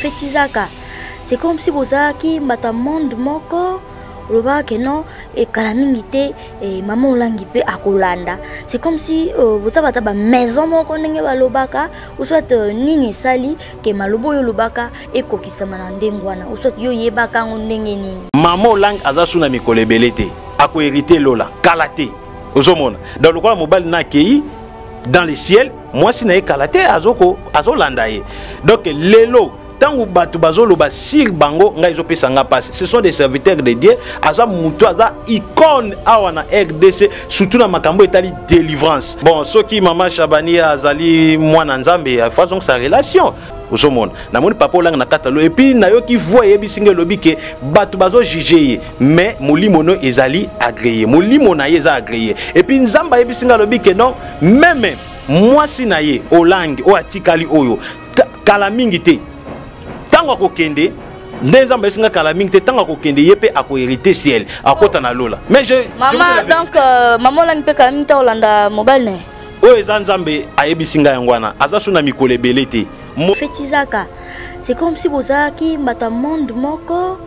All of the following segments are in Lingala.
fetisaka c'est comme si bozalaki bato ya monde moko olobaka ke non ekala mingi te eh, mama olangi mpe akolanda c'est comme si euh, boza bata bamaison moko ndenge balobaka oswat euh, nini esali ke maloba oyo olobaka ekokisama na ndenge wana oswat yo oyebaka yango ndenge nini mama olangi aza su na mikolo ebele te akoherite lola kala te ozomona donc lokola mobali na akei dans le ciel mwasi na ye kala te azolanda ye donk lelo ntango bato bazoloba sur bango ngai ezopesa ngai mpasi ce sont des serviteurs de dieu aza moto aza icone awa na rdc surtout na makambo etali délivrance bon soki mama shabani azali mwana nzambe il faut azongisa relation ozomona namoni papa olanga na kati ya loyi epuis nayoki voi eyebisi ngai elobi ke bato bazojuge ye mais molimo no ezali agreye molimo na ye eza agreye epuis nzambe ayebisi ngai alobi ke non meme mwasi na ye olangi oyo atikali oyo kala mingi te ntango akokende nde nzambe ayebisi ngai kala mingi te ntango akokende ye mpe akoherite ciel akota na lola mais je mama donc euh, mama olangi mpe kala mingi ntango olanda mobali na ye oyo eza nzambe ayebisi ngai yango wana aza so na mikolo ebele te fetisaka c'est comme si bozalaki mbata monde moko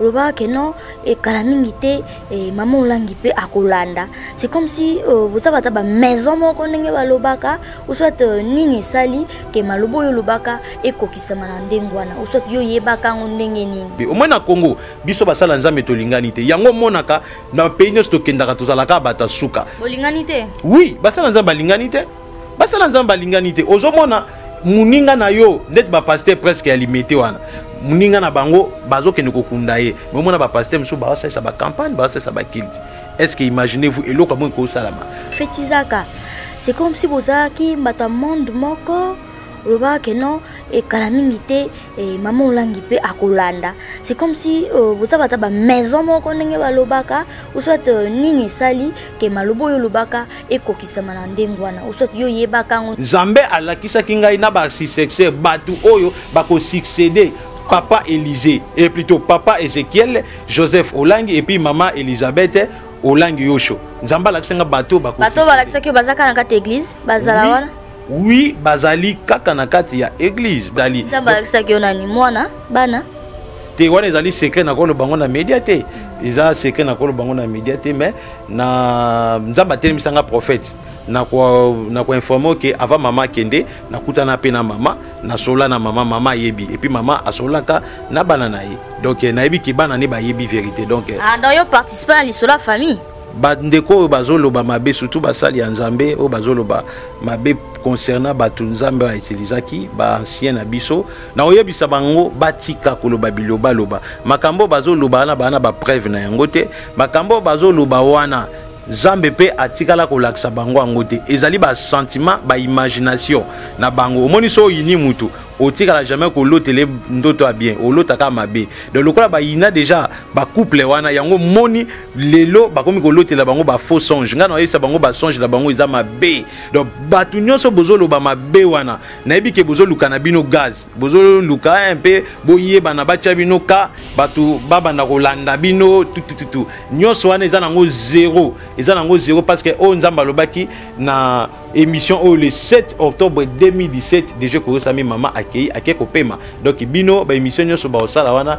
olobaka ke non ekala mingi te eh, mama olangi mpe akolanda c'est comme si euh, boza bata bamaison moko ndenge balobaka oswat euh, nini esali ke maloba oyo olobaka ekokisama na ndenge wana oswat yo oyebaka yango ndenge nini omoi na congo biso basala nzambe tolingani te yango omonaka na pays nyonso tokendaka tozalaka bato ya suka bolingani te oui basala nzambe balingani te basala nzambe balingani te ozomona moninga na yo ndeti bapaster presque ya limete wana moninga na bango bazokende kokunda ye momona bapaster mosusu baosalisa bacampagne baosalisa bakilte est ce que imaginez vous eloko yango ekosalama fetisaka c'est comme si bozalaki bato ya monde moko olobaka ke non ekala mingi te eh, mama olangi mpe akolanda c'est comme si euh, boza bata bamaison moko ndenge balobaka oswat euh, nini esali ke maloba oyo olobaka ekokisama na ndenge wana oswat yo oyebaka yango nzambe alakisaki ngai na basuccesseur bato oyo bakosuccede papa élysée et plutôt papa ézéchiel joseph olangi et puis mama elisabeth olangi yosho nzambe alakisaki ngai bato oyo bato balakisaki oyo bazaka na kati ya église bazala wana oui. Oui, bazali kaka na kati ya église. Dali. Nzambe alakisaki yo nani? Mwana, bana. Te wana ezali secret na kolo bango na media te. Eza secret na kolo bango na media te mais na Nzambe atelemisa nga prophète. Na ko na ko informer que avant maman kende nakutana pe na maman na sola na maman maman yebi et puis maman asolaka na bana na ye. Donc nayebi ki bana ne bayebi vérité. Donc Ah, donc yo participer à l'isola famille. bandeko oyo bazoloba mabe surtout basali ya nzambe oyo bazoloba mabe concernant bato nzambe oyo autilisaki baancien na biso na koyebisa bango batika koloba bilobaloba makambo oyo bazoloba wana baa na bapreuve na yango te makambo oyo bazoloba wana zambe mpe atikala kolakisa bango yango te ezali basentiment baimagination na bango omoni so oyini motu otikala jamais kolotele ndoto ya bien olotaka mabe donc lokola bayina deja bacouple wana yango moni lelo bakomi kolotela bango ba faux songe ngai nayebisa bango ba songe na bango eza mabe donc bato nyonso bozoloba mabe wana nayebi ke bozoluka na bino gaz bozoluka eh, mpe boyebana batya bino ka bato babanda kolanda bino tutututu nyonso wana eza nango zero eza nango zero parce que oyo nzambe alobaki na émission oyo le 7 octobre 2017 deje koyosami mama akei ake kopema donc bino baémission nyonso baosala wana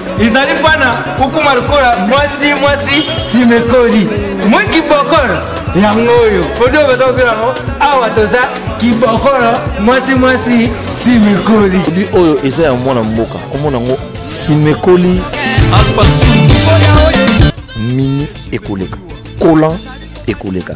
ezali mpo na kokoma lokola mwasi mwasi simekoli mwi kibokolo yango oyo podi oyo baza kokela yango awa toza kibokolo mwasi mwasi simekoli bi oyo eza ya mwana mboka komona yango simekoli mini ekoleka kolan ekoleka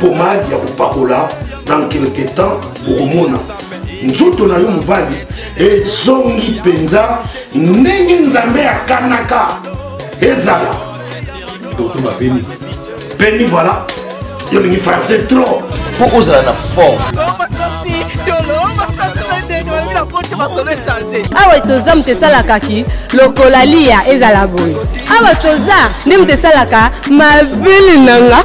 pomade ya kopakola dans quelque temps okomona nzoto na yo mobali ezongi mpenza ndenge nzambe akanaka ezala dokto bapeni peni voilà yo olingi français trop mpo ozala na forme awa toza moto esalaka ki lokola liya ezala boye awa toza nde moto esalaka mabili nanga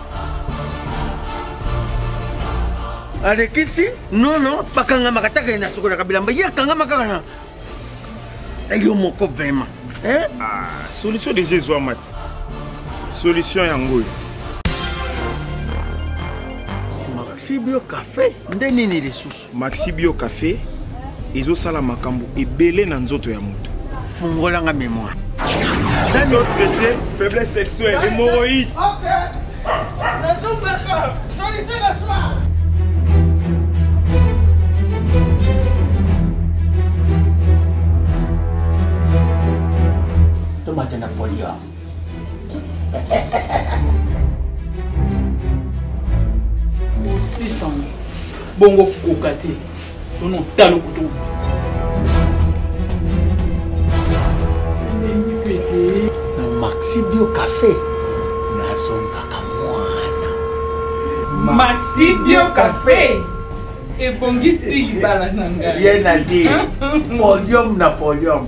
alekisi nono bakangamaka taka na sokolaka bilamba ye akangama kaka na yo moko vraimen eh? ah, solution deja ezwama ti solution yango oyo makasi bio kafe nde nini lisusu Maxi Bio Cafe ezosala makambo ebele na nzoto ya moto. Fungola nga memoire. Nani o traite faiblesse sexuelle, hémorroïde. Ok. Nazobaka. Solution la soir. Tomate na polio. bongo kokoka te tono talo kutu na maxi bio cafe nazongaka mwana maxi bio cafe ebongisi libala na ngai ye na te podium na podium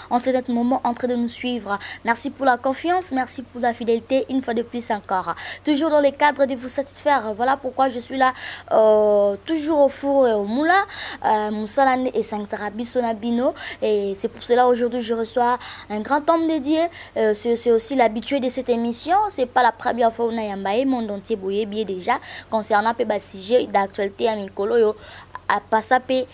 en ce moment en train de nous suivre. Merci pour la confiance, merci pour la fidélité, une fois de plus encore. Toujours dans les cadres de vous satisfaire, voilà pourquoi je suis là, euh, toujours au four et au moulin, euh, Moussalane et Sangsarabi Sonabino. Et c'est pour cela aujourd'hui je reçois un grand homme dédié, euh, c'est aussi l'habitué de cette émission, c'est pas la première fois on a yambaye monde entier boyé bien déjà concernant pe sujet d'actualité à Mikolo à passer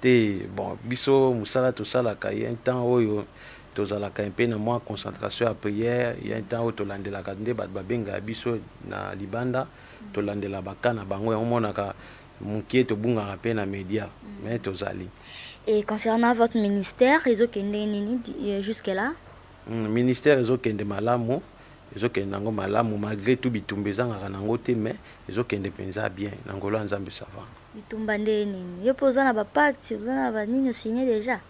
te bon biso musala tosalaka ye un temps oyo tozalaka un peu na mwa concentration ya prière ye un temps oyo tolandelaka nde bato babengaka biso na libanda tolandela baka na bango yango monaka mokie tobungaka mpe na media mais tozali Et concernant votre ministère, ils ont euh, jusque là hmm, Ministère, ils ont malamu. Ils ont nango malamu malgré tout bitumbe zanga nango te mais ils ont penza bien. Nangolo nzambe ça va. Bitumba nde nini? Yo pe oza na ba pacte, oza na ba nini osigne deja?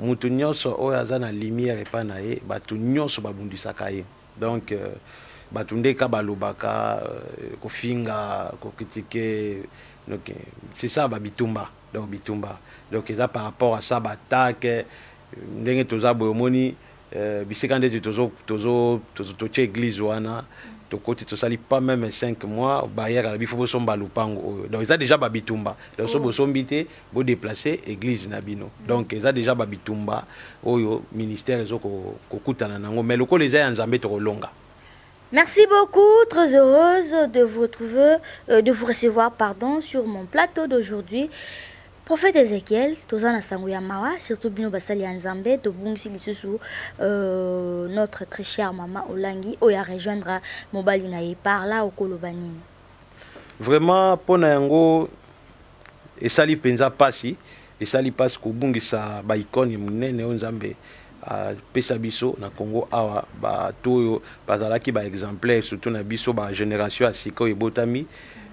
Mutu nionso oyo aza na lumière epa na ye, batu nionso ba bundisaka ye. Donc euh, batu nde ka balobaka euh, kofinga, ko critiquer. Donc euh, c'est ça ba bitumba. Donc bitumba. Donc eza par rapport à ça ba attaque ndenge toza boye omoni Euh, bisika ndeti totye église wana tokoti tosali pas même 5 mois barrière alobi fo bosomba lupango oyo donc eza déjà babitumba donc so oh. bosombi te bodeplace église na bino donc eza déjà babitumba oyo ministère ezo kokutana na yango mais lokola eza ya nzambe tokolonga Merci beaucoup, très heureuse de vous retrouver, euh, de vous recevoir, pardon, sur mon plateau d'aujourd'hui. Prophète Ezechiel toza na sango ya mawa surtout bino basali ya Nzambe tobungisi lisusu euh, notre très chère maman Olangi oyo a rejoindre mobali na ye par là okoloba nini Vraiment pona yango esali penza pasi esali pasi kobungisa ba icône munene oyo Nzambe apesa biso na Congo awa bato oyo bazalaki ba exemplaire surtout na biso ba generation ya sika oyo ebotami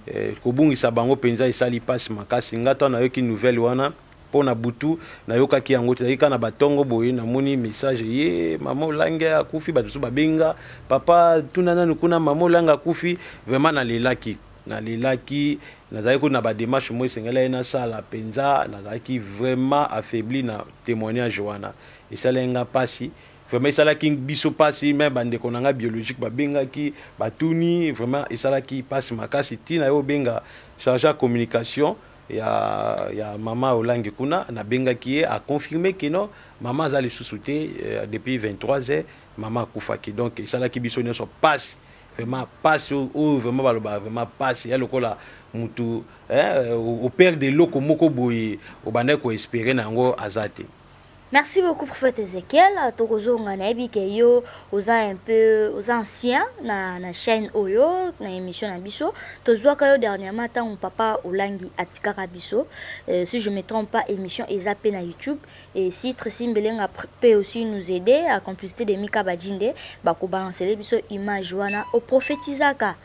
eh, kobungisa bango mpenza esali mpasi makasi nga ntango nayoki nouvelle wana mpo na butu nayokaki yango te nayika na batongo boye namoni message ye mama olange akufi bato mosusu babenga papa tuna nanu kuna mama olange akufi vraiment nalelaki nalelaki nazalaki kuna na bademarche moi esengeli ye nasala mpenza nazalaki vraiment affaibli na temoignage wana esalaki nga pasi vraiment esalaki biso pasi me bandeko na nga biologique babengaki batuni vraiment esalaki pasi makasi ntina yo obenga charge ya communication ya, ya mama olangi kuna nabengaki ye aconfirme ke no mama aza lisusu te euh, depuis 23 heures mama akufaki donc esalaki biso nyonso pasi vraiment pasi oyo vraiment balobaka vraiment pasi ya lokola mutu eh, operde eloko moko boye obandaki koespere na yango aza te merci beaucoup prophète ezekiel tokozonga nayebi ke yo oza un peu oza ancien na, na chaîne oyo na émission na biso tozwaka yo dernièrement ntango papa olangi atikaka biso euh, si je me trompe pas émission eza mpe na youtube Et si Tracy Mbelenga peut aussi nous aider à complicité de Mika Badjinde, bako balancer biso image wana au prophétisaka.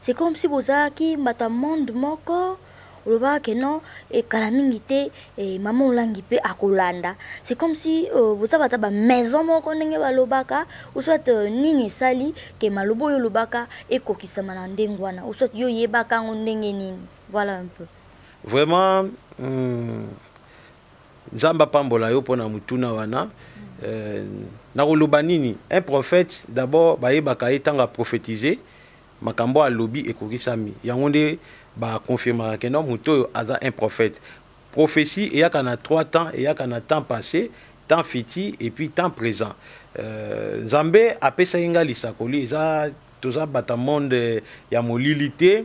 C'est comme si bozalaki mbata monde moko olobaka ke non ekala mingi te e, mama olangi mpe akolanda c'est comme si euh, boza bata bamaison moko ndenge balobaka ou soit euh, nini esali ke maloba oyo olobaka ekokisama na ndenge wana ou soit yo oyebaka yango ndenge nini voilà un peu vraiment mm, Nzambe apambola yo pona mutuna wana. Euh, nakoloba nini? Un prophète d'abord bayebaka ye tanga prophétiser makambo alobi ekokisami. Yango nde ba confirmaka que non moto oyo aza un prophète. Prophétie eyaka na trois temps, eyaka na temps passé, temps futur et puis temps présent. Euh, Nzambe apesaki ngai lisakoli eza toza bata monde ya molili te.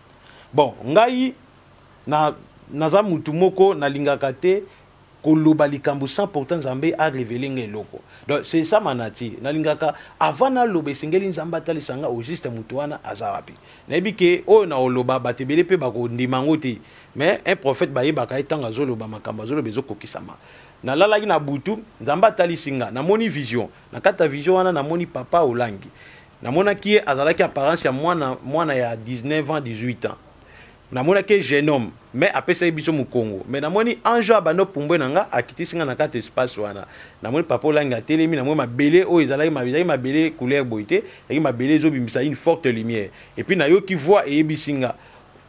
Bon, ngai na naza mutu moko nalingaka te koloba likambo sans pourtant nzambe a révélé nga eloko donc c'est ça ma nature nalingaka avant naloba esengeli nzambe atalisa nga au juste moto wana aza wapi nayebi ke oyo naoloba bato ebele mpe bakondima yango te mais un prophète bayebaka ye ntango azoloba makambo azoloba ezokokisama nalalaki na butu nzambe atalisi nga namoni vision na kati ya vision wana namoni papa olangi namonaki ye azalaki apparence ya mwana mwana ya 19 ans 18 ans namonaki ye jeune homme mais apesaki biso mokongo mais namoni ange abanda opumbwe na nga akitisi nga na kati espace wana namoni papa olangi atelemi namoni mabele oyo ezalaki ezalaki mabele couleur boye te ezalaki mabele ezobimisa une forte lumière et puis nayoki voix eyebisi nga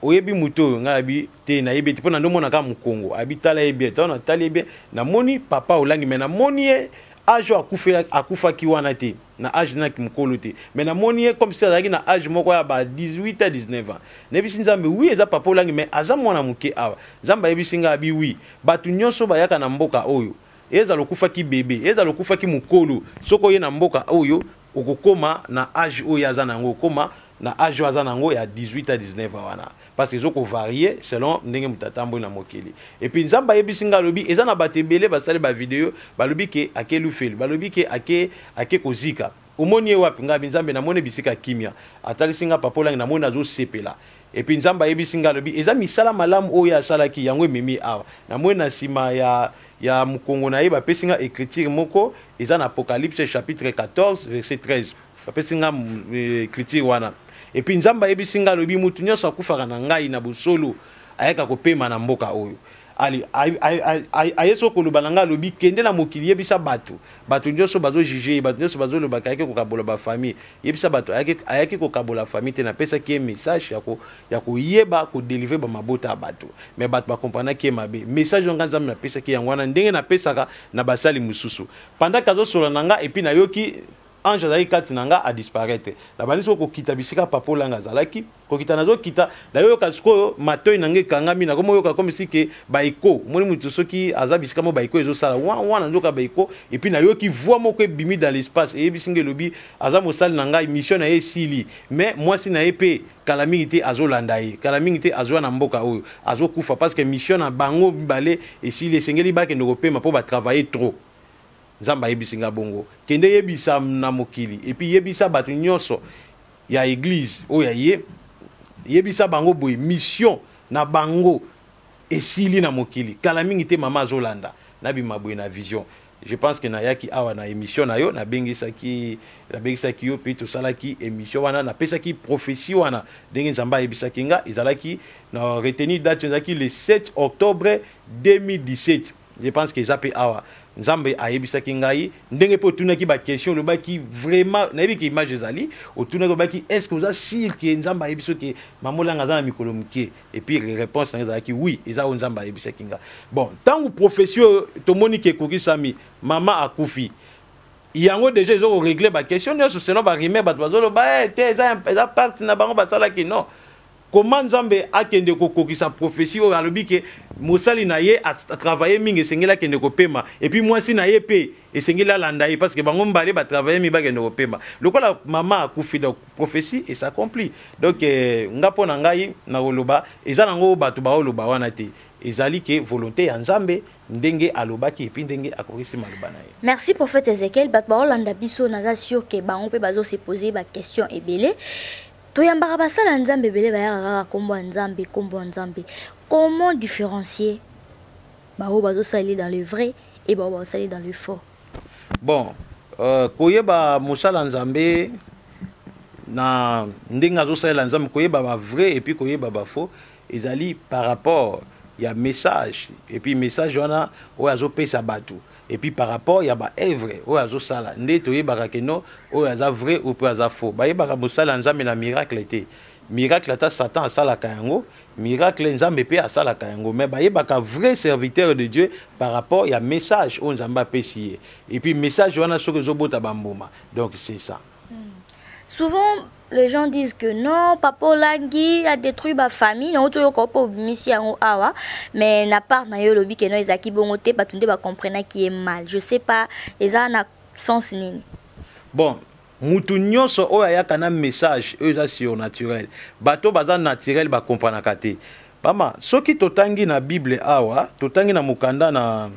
oyebi moto oyo ngai abi te nayebi ete mpo na ndomona kaka mokongo abi tala ye bien ntango natali ye bien namoni papa olangi me namoni ye age oyo akufaki wana te na age na ki mukolo te mais na moni ye comme si azalaki na age moko ya ba 18 à 19 ans nebisi nzambe oui eza papa olangi mais aza mwana muke awa nzambe ayebisi nga abi oui batu nyonso bayaka na mboka oyo eza lokufa ki bebe eza lokufa ki mukolo soko ye na mboka oyo okokoma na age oyo aza na yango okoma na age oyo aza na yango ya 18 à 19 ans wana parce que ezo ko varier selon ndenge moto atamboli na mokili et puis nzambe ayebisi ngai alobi eza na bato ebele basali ba video balobi ke ake lufelu balobi ke ake ake kozika omoni ye wapi ngai nzambe namoni bisika kimia atalisi ngai papa olangi namoni azosepela et puis nzambe ayebisi ngai alobi eza misala malamu oyo asalaki yango ememi awa namoni na nsima ya ya mokongo na ye bapesi ngai ecriture moko eza na apocalypse chapitre 14 verset 13 bapesi nga eh, critique wana epuis nzambe ayebisi nga alobi mutu nyonso akufaka na ngai na bosolo ayaka kopema na mboka oyo aye so koloba na ngai alobi kende na mokili yebisa bato bato nyonso bazojuge ye bato nyonso bazolobaka ayaki kokabola bafamille yebisa bato ayaki kokabola famille te napesaki ye message ya koyeba kodelivre bamabota ya bato me bato bakomprenaki ye mabe message yango nzambe napesaki yango wana ndenge napesaka na basali mosusu pendaki azosola na ngai epuis nayoki ange azalaki kati na nga adisparaitre nabandi soko kokita bisika papa olanga azalaki kokita nazokita nayoyoka sikoyo matoi na nga ekangami nakomi oyoka komi sike baeko omoni moto soki aza bisika mo baeko ezosala wa wana nzoka baeko epuis nayoki voi moko ebimi dans l'espace eyebisi nga elobi aza mosali na ngai mission na ye esili mais mwasi na ye mpe kala mingi te azolanda ye kala mingi te azwa na mboka oyo azokufa parce que mission na bango mibale esili esengeli bakende kopema mpo batravaille trop Nzambe ayebisi nga bongo. Kende yebisa na mokili et puis yebisa bato nyonso ya eglise oyo ya ye yebisa bango boye mission na bango esili na mokili kala mingi te mama azolanda na bimaboye na vision je pense que nayaki awa na émission na yo nabengisaki nabengisaki yo mpe tosalaki émission wana napesaki prophétie wana ndenge nzambe ayebisaki nga ezalaki na retenu date ezalaki le 7 octobre 2017 Je pense que eza pe awa Nzambe ayebisaki ngai ndenge pe otunaki ba question olobaki vraiment nayebi ke image ezali otunaki olobaki est-ce que oza sûr que Nzambe ayebisi ke maman olanga aza na mikolo mokie et puis réponse na ezalaki oui eza oyo Nzambe ayebisaki ngai bon ntango prophetie oyo tomoni ke ekokisami mama akufi yango deja ezo ko régler ba question nyonso selon ba rumeur bato bazoloba eh, te eza eza pacte na bango basalaki non Comment Nzambe akende kokokisa prophetie oyo alobi ke mosali na ye a travailler mingi esengeli akende kopema et puis mwasi na ye pe esengeli alanda ye parce que bango mbale ba travailler mingi bakende kopema lokola mama akufi donc prophetie et s'accomplit donc eh, nga mpo na ngai nakoloba eza nango bato baoloba wana te ezali ke volonté ya Nzambe ndenge alobaki epi ndenge akokisi maloba na ye merci prophète ezekiel bato baolanda biso naza sur ke bango mpe bazosepose baquestion ebele toyambaka basala ya nzambe ebele bayaka kaka nkombo ya nzambe nkombo ya nzambe comment différencier baoyo bazosali dans le vrai e baoyo bazosali dans le faux bon euh, koyeba mosala nzambe na ndenge azosalela nzambe koyeba bavrai epuis koyeba bafaux ezali par rapport ya message epuis message wana oyo azopesa bato et puis par rapport ya ba œuvre oyo azosala nde toyebaka ke no oyo aza vrai ou mpe aza faux bayebaka mosala ya nzambe na miracle te miracle ata satan asalaka yango miracle nzambe mpe asalaka yango mais bayebaka vrai serviteur de dieu par rapport ya message oyo nzambe apesi ye et puis message wana soki ezobota bambuma donc c'est ça souvent les gens disent que non papa olangi a détruit ba famille na oto yoko po bimisi yango awa mais na part na yo lobi que non ezaki bongo te bato nde ba comprena qui est mal je sais pas eza na sens nini bon mutu nyonso oyo ayaka na message oyo eza surnaturel bato baza naturel bakompranaka te mama soki totangi na bible awa totangi na mokanda na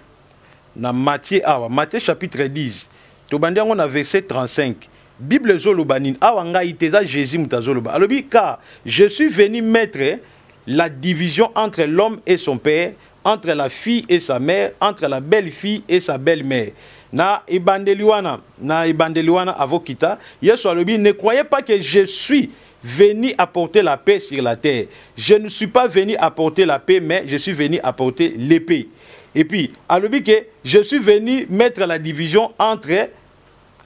na matie awa matie chapitre 10 tobandi yango na verset 35 bible ezoloba nini awa ngai te eza jésus moto azoloba alobi car je suis venu mettre la division entre l'homme et son père entre la fille et sa mère entre la belle fille et sa belle mère na ebandeli wana na ebandeli wana avokita yesu alobi ne croyez pas que je suis venu apporter la paix sur la terre. Je ne suis pas venu apporter la paix, mais je suis venu apporter l'épée. Et puis, à que je suis venu mettre la division entre,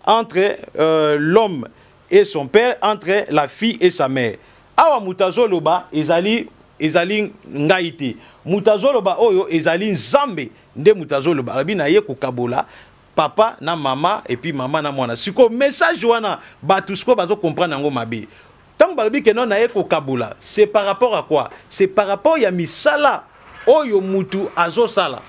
entre euh, l'homme et son père, entre la fille et sa mère. Awa mutazo loba ezali ezali ngai te. Mutazo loba oyo ezali nzambe nde mutazo loba. Abi na ye kokabola papa na mama et puis mama na mwana siko message wana bato siko bazo comprendre yango mabe ntango balobi ke non naye kokabola c'est par rapport à quoi c'est par rapport ya misala oyo mutu azosala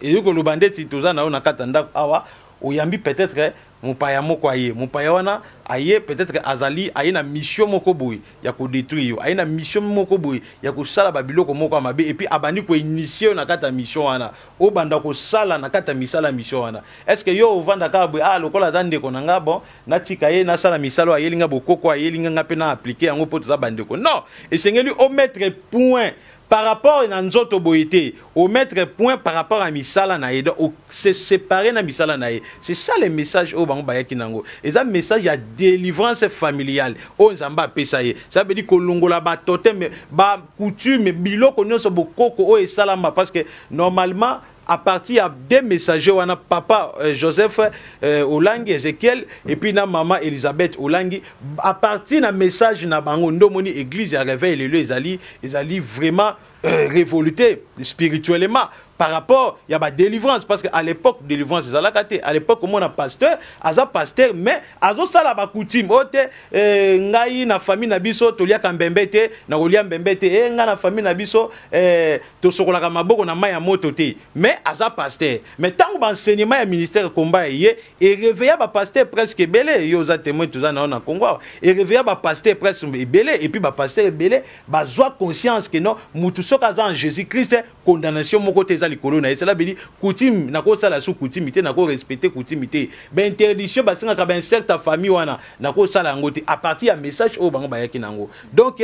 eyi koloba ndeti toza na yo na kati ya ndako awa oyambi peut-être mopaya moko aye mopaya wana aye peut-être azali aye na mission moko boye ya kodetruire yo aye na mission moko boye ya kosala babiloko moko ya mabe epuis abandi koinitie yo na kati ya mission wana obanda kosala na kati ya misala ya mission wana estce que yo ovanda kaka boye ah lokola aza ndeko na nga bon natika ye nasala misala oyo ayeli nga bokoko ayeli nga nga mpe na aplike yango mpo toza bandeko non esengeli omettre point par rapport na nzoto boye te omettre point par rapport ya misala na ye donc ose séparé na misala na ye c'est ça le message oyo bango bayaki na yango eza message ya délivrance familiale oyo nzambe apesa ye ça veut dire kolongola batoteme bacoutume biloko nyonso bokoko oyo esalama parce que normalement à partir ya deux messager wana papa euh, joseph euh, olangi ezekiel epuis na mama elisabeth olangi à partir na message na bango nde omoni église ya réveil lelo ezali ezali vraiment euh, révolté spirituellement par rapport ya badelivrance parce que à l'époque délivrance ezalaka te à l'époque omona pasteur aza pasteur mais azosala bacoutume oyo te eh, ngai na famille na biso toliaka mbembe te nakolia mbembe te e ngai na famille na biso eh, tosokolaka maboko na mai ya moto te mais aza pasteur mais ntango baenseignement ya ministère ekomba ye ereveya bapasteur presque ebele yo oza témoin toza na yo na congo awa ereveya bapasteur presque ebele epuis bapasteur ebele bazwa conscience ke non motu soki aza en jésus christ condamnation moko te eza likolo na ye cela veut dire coutume nakosala su coutume te nakorespecte coutume te bainterdiction basengaka bainsecte ya famille wana nakosala yango te à partir ya message oyo bango bayaki na yango donc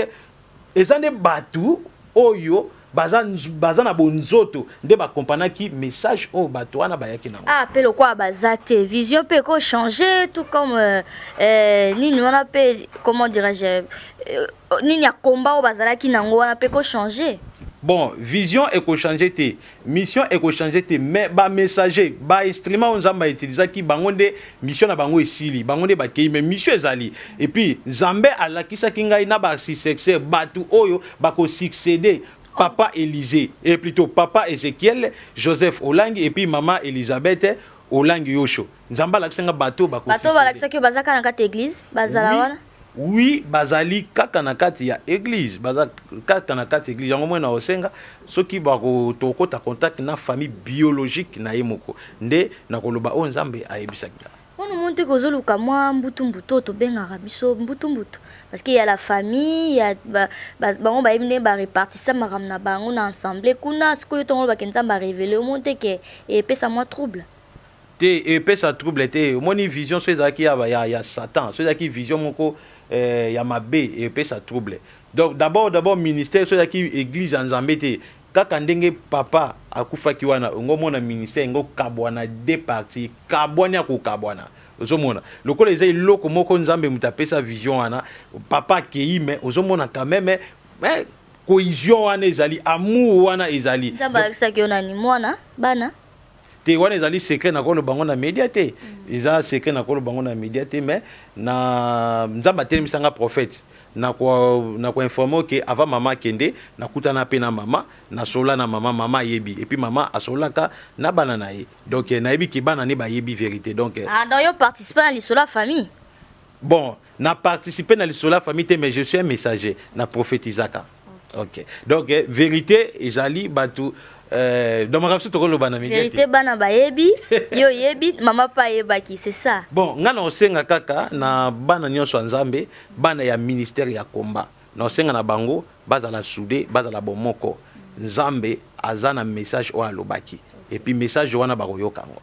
Eza nde batu oyo baza, baza na bonzoto nde bakompanaki message oyo bato wana bayaki nango ah, mpe lokola baza te vision mpe ekochange tout comme euh, euh, nini wana mpe comment dirais-je euh, nini ya combat oyo bazalaki nango wana mpe ekochange bon vision ekochange te mission ekochange te mais bamessager bainstrument oyo nzambe autilisaki bango nde mission na bango esili bango nde bakei mais mission ezali epuis nzambe alakisaki ngai na basuccesseur bato oyo bakosuccede papa élysée et eh, plutôt papa ézéchiel joseph olangi epuis mama elisabeth olangi yosho nzambe alakisaki ngai bato oyo bakobato balakisaki oyo bazalaka na kati ya église bazala wana oui. oui bazali kaka na kati ya église baza kaka na kati ya église yango moi na osenga soki bakotokota contact na famille biologique na ye moko nde nakoloba oyo nzambe ayebisaki nga wana omoni te kozoluka mwa mbutumbutu oyo tobengaka biso mbutumbutu parce que ya la famille ya bango bayebi ndenge barepartisa makambo na bango na ensemble kuna sikoyo ntongo olobake nzambe arevele omoni te ke epesa mwa trouble te epesa trouble te omoni vision so ezalaki ya, ya, ya satan so ezalaki vision moko eh, ya mabe epesa trouble donc d'abord d'abord ministère so ezalaki église ya nzambe te kaka ndenge papa akufaki wana ongomona ministère yango kabwana de parti kabwani ya kokabwana ozomona lokola eza eloko moko nzambe moto apesa vision wana papa akei me ozomona quand meme cohésion wana ezali amour wana ezali nzambe alakisaki yo nani mwana bana te wana ezali secret na koloba bango na media te mm. eza secret na koloba bango na media te mais na nzambe atelemisa nga prophète na koinforme oke avant mama akende nakutana mpe na mama nasolola na mama mama ayebi epuis mama asololaka na bana na ye donc eh, nayebi ke bana ne bayebi vérité donc eh. ah, donc yo participe na lisolo ya famille bon na participe na lisolo ya famille te mais je suis un messager na prophétisaka ok donc eh, vérité ezali bato euh, dans makambo so tokoloba na vérité bana bayebi yo oyebi mama mpe ayebaki c'est ça bon ngai na osenga kaka na bana nyonso ya nzambe bana ya ministère ya combat na osenga na bango bazala soude bazala bomoko nzambe aza na message oyo alobaki epuis message wana bakoyoka yango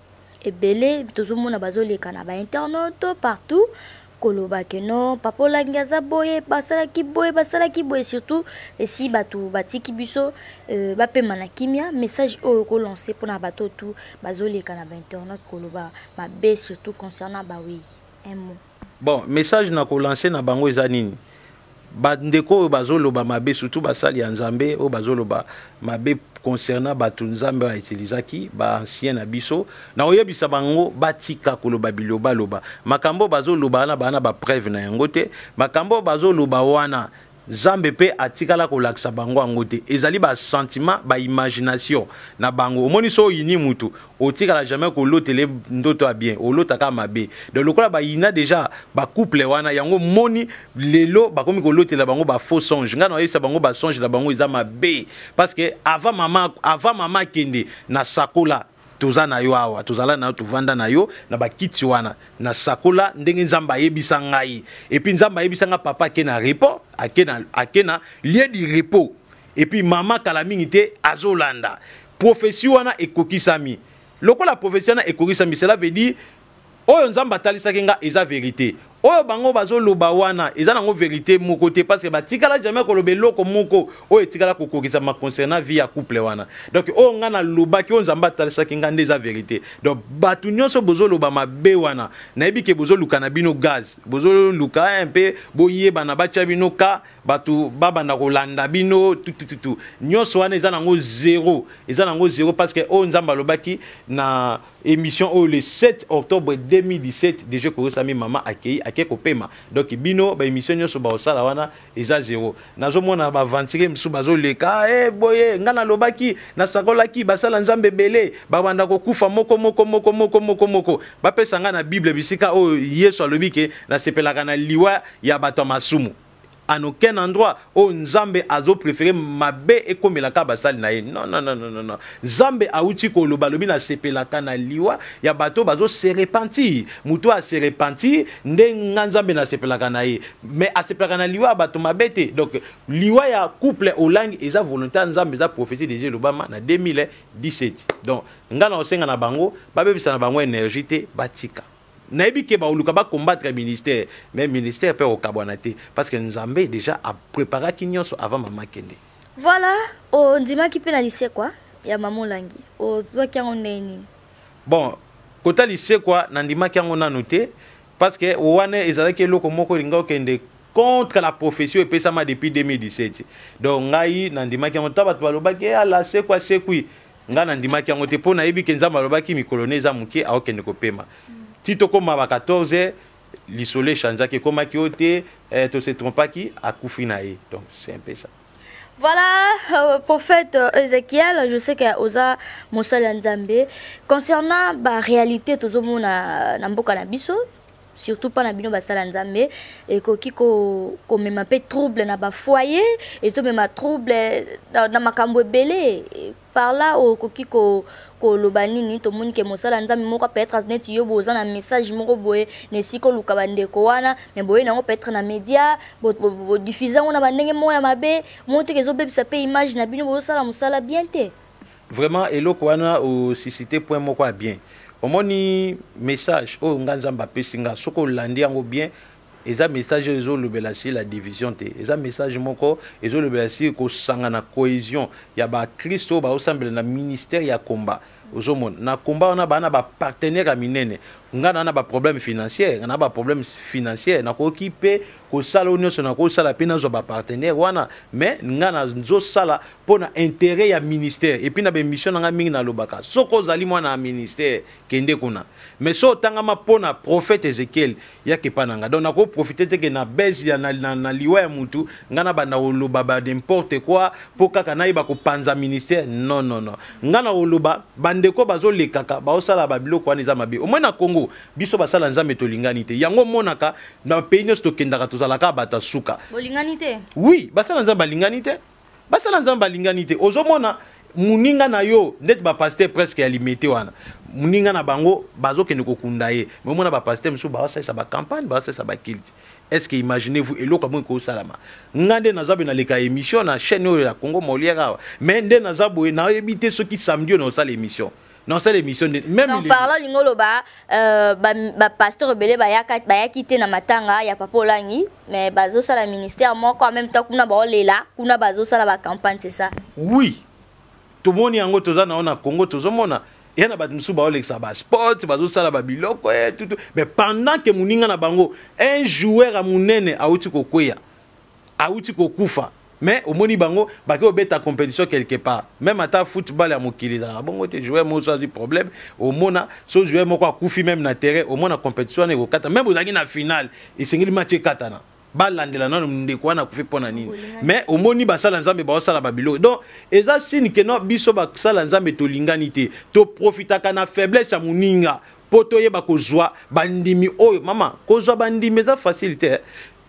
ebele tozomona bazoleka na bainternaute partout koloba ke non papa olangi aza boye basalaki boye basalaki boye surtout esi bato batiki biso euh, bapema na kimia message oyo okolance mpona bato tu bazoleka na bainternaute koloba mabe surtout concernant bawei un mot Bon, message na ko lancer na bango eza nini? Ba ndeko oyo bazoloba mabe surtout basali ya Nzambe oyo bazoloba mabe concernant bato Nzambe a utilisaki ba anciens na biso na koyebisa bango batika koloba biloba loba makambo bazoloba wana bana ba preuve na yango te makambo bazoloba wana Zambe pe atikala kolakisa bango yango te. Ezali ba sentiment, ba imagination na bango. Omoni so oyini mutu, otikala jamais kolotele ndoto ya bien, olota kaka mabe. Donc lokola ba yina deja ba couple wana, yango omoni lelo bakomi kolotela bango ba faux songe. Nga naoyebisa bango ba songe na bango eza mabe. Parce que avant mama, avant mama akende, nasakola. toza na yo awa tozala na yo tovanda na yo na bakiti wana nasakola ndenge nzambe ayebisa ngai epuis nzambe ayebisa ngai papa ake na repos ake na, ake na lie du repos epuis mama kala mingi te azolanda profesi wana ekokisami lokola profesi wana ekokisami cela veut dire oyo nzambe atalisaki nga eza verite oyo bango bazoloba wana eza nango verite moko te parce que batikala jamais koloba eloko moko oyo etikala kokokisama concernant vie ya couple wana donc oyo ngai nalobaki oyo nzambe atalisaki ngai nde eza verite donc bato nyonso bozoloba mabe wana nayebi ke bozoluka na bino gaz bozoluka eh, mpe boyebana batya bino ka bato babanda kolanda bino tutututu nyonso wana eza nango zero eza nango zero parce que oyo nzambe alobaki na emission oyo le 7 octobre 2017 deja ekoyosami mama akei ake kopema donc bino baémission nyonso baosala wana eza zero nazomona baaventire mosusu bazoleka e eh, boye ngai nalobaki nasakolaki basala nzambe ebele babanda kokufa moko moko moko moko moko moko bapesa ngai na bible bisika oyo yesu alobi ke nasepelaka na liwa ya bato ya masumu en aucun endroit oyo nzambe azo préféré mabe ekomelaka basali na ye non, non, non, non, non. nzambe auti koloba lobi nasepelaka na liwa ya bato bazo se repentir moto oyo ase repentir nde nga nzambe nasepelaka na ye mais asepelaka na liwa ya bato mabe te donc liwa ya couple olangi eza volonté ya nzambe eza prophétie deja elobama na 2017 donc nga na osenga na bango babebisa na bango énergie te batika nayebi ke baoluka ba combattre ministère mais ministère mpe okabwana te parce que nzambe déjà apreparaki nyonso avant mama akende voilà ondimaki mpe na lisekwa ya mama olangi ozwaki yango ndenge nini bon kota lisekwa nandimaki yango nanu te parce que wana ezalaki eloko moko elinga okende contre la prophétie epesama depuis 2017 donc ngai nandimaki yango ta bato balobaki eh, ala sekwa sekwi nga na ndimaki yango te mpo nayebi ke nzambe alobaki mikolo ne eza moke aokende kopema ti tokoma ba 14 heures lisolo echangeaki ekomaki oyo te eh, to se trompaki akufi na ye donc c'est un peu ça Voilà, euh, prophète euh, Ezekiel, je sais que oza mosala nzambe concernant ba réalité tozomona na mboka na biso surtout mpo na bino basala nzambe ekoki komema mpe trouble na bafoye ezomema trouble na makambo ebele par là okoki ko koloba nini tomoni ke mosala nzambe moko peut-être neti yo boza na message moko boye na esika oluka bandeko wana me boye nango peut-être na média bodiffuze yango na bandenge moko ya mabe moteke ezobebisa mpe image na bino bozosala mosala bien te Vraiment eloko wana o suscite point moko ya bien. Omoni message oyo nga Nzambe apesi nga soki olandi yango bien eza message oyo ezolobela si la division te eza message moko ezolobela si kosangana cohésion ya bakristo oyo baosambela na ministère ya komba ozomona na komba wana baa na bapartenaire ya minene ngai naa na baproblème financier na baproblème financier nakoki mpe kosala oyo nyonso nakosala mpe nazwa bapartenaire wana mais ngai nazosala mpo na interet ya ministère epuis na baemission na ngai mingi nalobaka soki ozali mwana ya ministère kende kuna mais so otangama mpo na prophète ezekiel yaka epa na ngai donc nakoprofite te ke na base ya na, na, na liwa ya mutu ngai nabanda koloba ba n'importe quoi mpo kaka nayeba kopanza ministère non non non ngai nakoloba bandeko bazolekaka baosala babiloko wana eza mabe omoi na congo biso basala nzambe tolingani te yango omonaka na pays nyonso tokendaka tozalaka bato ya suka bolingani te oui basala nzambe balingani te basala nzambe balingani te ozomona muninga na yo ndeti bapaster presque ya limete wana muninga na bango bazokende kokunda ye me omona bapaster mosusu baosalisa bacampagne baosalisa bakilte est ce que imaginez vous eloko yango ekosalama nga nde naza boye naleka émission na chaîne oyo ya congo molière awa mais nde naza boye nayebi te soki samedi oyo naosala émission Non, c'est l'émission. Même non, parlant lingo loba, euh, ba, ba pasteur belé ba yaka ba yakite na matanga ya papa Olangi, mais bazo sala ministère moko en même temps kuna ba olela, kuna bazo sala ba campagne c'est ça. Oui. To moni yango toza na ona Congo tozo mona. ya na bato mosusu baolekisa basport bazosala babiloko eh, tutu mais pendant ke moninga na bango un joueur ya monene auti kokweya awuti kokufa mais omoni bango bake obeta compétition quelque part même ata football ya mokili ezalaka bongo te joueur moko so azwi problème omona so joueur moko akufi même na terrain omona compétition wana ekokata même ozalaki na finale esengeli match ekatana balandela nano ndeko wana akufi mpo na nini mais omoni basala nzambe baosala babiloko donc eza sini keno biso basala nzambe tolingani te toprofitaka na faiblesse ya moninga mpo toyeba kozwa bandimi oyo mama kozwa bandimi eza facile te eh.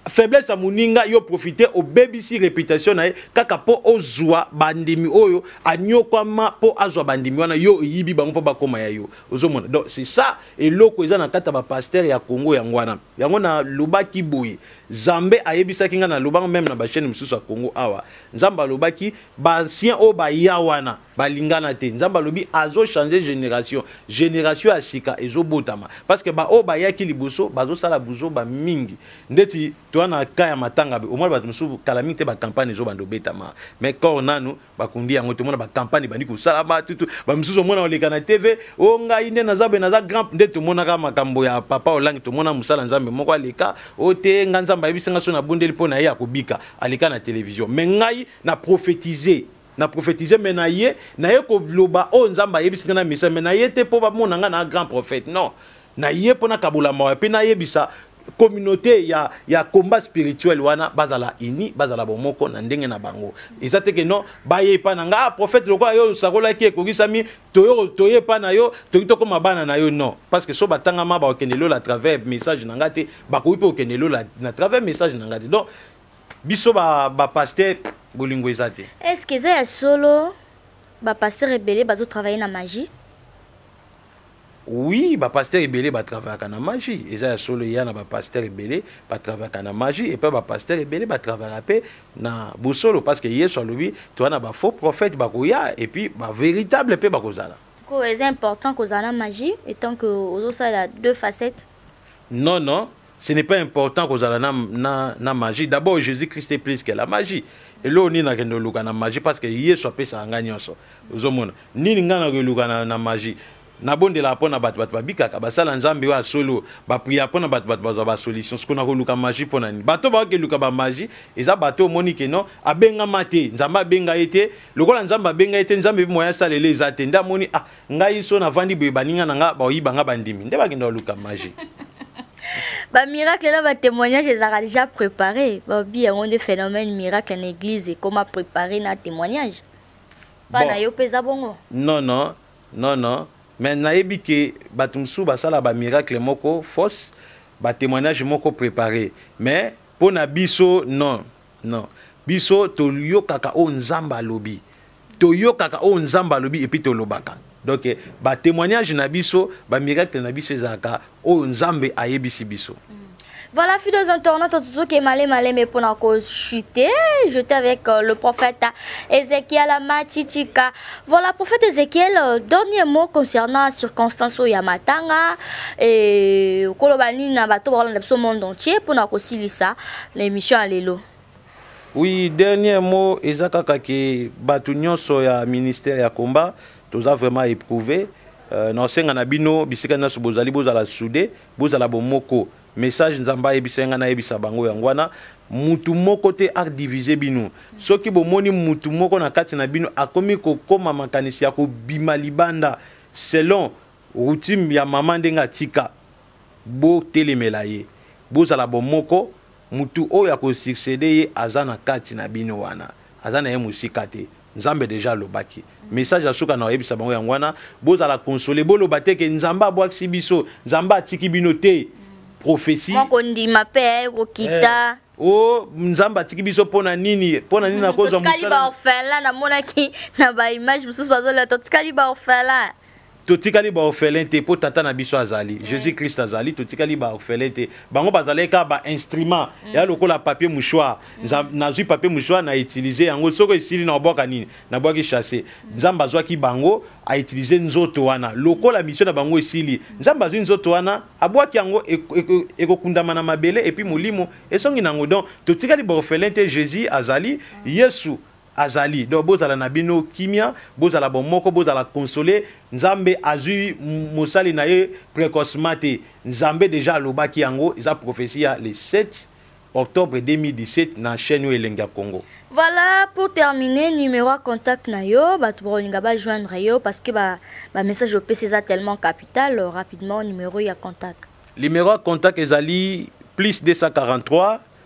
faiblesse ya moninga yo profite obebisi reputation na ye kaka mpo ozwa bandimi oyo anyokwama mpo azwa bandimi wana yo oyibi bango mpo bakoma ya yo ozomona donc c'est ça eloko eza na kati ya bapastere ya congo yango wana yango nalobaki boye zambe ayebisaki ngai nalobanga meme na bachaine mosusu ya congo awa nzambe alobaki baancien oyo baya wana balingana te nzambe alobi azo changer génération génération ya sika ezobotama parce que baoyo bayaki liboso bazosala buzoba mingi ndeti toya na ka ya matanga be omona bato mosusu kala mingi te bacampagne ezobanda obetama mais corps nanu bakundi yango te omona bacampagne ebandi kosala bato tu bamosusu omona oleka na tv o oh, ngai nde naza boye naza grand nde tomonaka makambo ya papa olangi tomona mosala nzambe moko aleka o oh, te ngai nzambe ayebisi ngai so nabondeli mpo na ye akobika aleka na télévision mais ngai na prophétise na prophétiser mais na ye na ye ko loba o oh, nzambe ayebisi nga na misa mais na ye te po ba mona nga na grand prophète non na ye po na kabola mawa pe na yebisa communauté ya ya combat spirituel wana bazala uni bazala bomoko na ndenge na bango eza te ke non baye epa na nga ah, prophète lokola yo osakolaki ekokisami toyo toye epa na yo toki tokoma bana na yo non parce que so batangama bakokende lola à travers message na nga te bakoki mpe kokende lola na travers message na nga te donc biso ba ba pasteur bolingo eza te est ce que eza ya solo ba pasteur ebele bazo travailler na magie oui ba pasteur ebele ba travaillaka na magie eza ya solo ya na ba pasteur ebele ba travaillaka na magie et puis ba pasteur ebele ba travaillaka pe na bosolo parce que Yesu alobi toi na ba faux prophètes ba koya et puis ba véritable pe ba kozala ko eza important kozala na magie et tant que ozo sala deux facettes non non ce n'est pas important kozala na, na, na magie d'abord jésus christ est plus que la magie eloko nini nakende oluka na magie parce que yesu apesaka ngai nyonso ozomona nini ngai nakoeluka na, na magie nabondelaka mpo na bato bato babikaka basala nzambe oyo asolo bapriya mpo na bato bato bazwa basolution siko nakoluka magie mpo na nini bato bayoki eluka bamagie eza bato omoni ke non abengama te nzambe abenga ye te lokola nzambe abenga ye te nzambe mpe moya asalela eza te nde amoni ah ngai so navandi boye baninga na nga baoyiba nga bandimi nde bakenda baluka magie bamiracle na batémoignage ezalaka déjà préparé babi yango nde phénomène miracle na église ekoma préparé na témoignage mpa na yo mpe eza bongo non non non non mais nayebi ke bato mosusu basala bamiracle moko fausse batémoignage moko préparé mais mpo na biso non Non. Biso toyokaka oyo Nzambe alobi. Toyokaka oyo Nzambe alobi epi tolobaka. Donc ba témoignages na biso, ba miracles na biso ezalaka oyo Nzambe ayebisi biso. Mm. Voilà, fidèles internautes, tout qui est malé, malé, mais pour encore chuter, j'étais avec euh, le prophète Ezekiel Machichika. Voilà, prophète Ézéchiel, euh, dernier mot concernant la circonstance où Yamatanga et Kolobani n'a pas tout le monde entier pour nous ça l'émission à l'élo. Oui, dernier mot, Ezaka Kake, Batunyon Soya, ministère ya combat, nous a vraiment éprouvé. Euh, na osenga na bino bisika nyonso bozali bozala soude bozala bomoko message nzambe ayebisa ngai nayebisa bango yango wana mutu moko te adivise bino soki bomoni mutu moko na kati na bino akomi kokoma makanisi ya kobima libanda selon routine ya mama ndenge atika botelemela ye bozala bomoko mutu oyo akosuccede ye aza na kati na bino wana aza na ye mosika te nzambe deja alobaki message ya suka na oyebisa bango yango wana bozala console boloba te ke nzambe abwakisi biso nzambe atiki bino te prophetie moko ndima pe eh, ekokita eh. o oh, nzambe atiki biso mpo na nini mpo na nini nakozwa mosalali baorphelin namonaki na baimage mosusu bazoleta totikali baorphelin totikali baorphelin te mpo tata na biso azali mm. jésus christ azali totikali baorphelin te bango bazalaki kaka bainstrument mm. ya lokola papier mouchoir mm. nazwi papier mouchoir na utilise yango soko esili na obwaka nini nabwaki chasse nzambe azwaki bango autilize nzoto wana lokola misio na bango esili nzambe azwi nzoto wana abwaki yango e, e, e, ekokundama na mabele epuis molimo esongi na yango donc totikali baorphelin te jésus azali yesu azali donc bozala na bino kimia bozala bomoko bozala console nzambe azwi mosali na ye precocement te nzambe deja alobaki yango eza prophetie ya le 7 octobre 2017 na chaîne oyo elengi ya congo Voilà, pour terminer, numéro à contact na yo, batu bolinga ba joindre yo parce que ba, ba message au PC est tellement capital, euh, rapidement numéro à contact. Numéro à contact ezali plus 243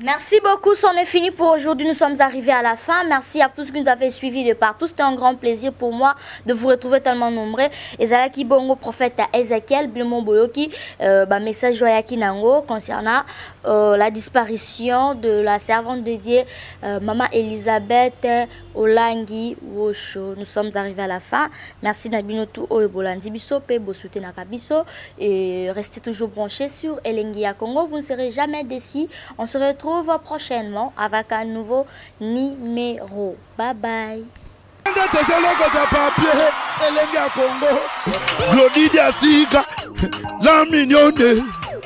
Merci beaucoup, c'en est fini pour aujourd'hui. Nous sommes arrivés à la fin. Merci à tous qui nous avez suivis de partout. C'était un grand plaisir pour moi de vous retrouver tellement nombreux. Ezalaki Bongo, prophète à Ezekiel, Bilmon Boyoki, euh, bah, message Joyaki Nango concernant euh, la disparition de la servante dédiée euh, Mama Elisabeth Olangi Wosho, nous sommes arrivés à la fin. Merci na bino tout oyo bolandi biso pe bosute na kabiso et restez toujours branchés sur Elengia Congo, vous ne serez jamais déçus. On se retrouve prochainement avec un nouveau numéro. Bye bye. Glodidi asika la mignonne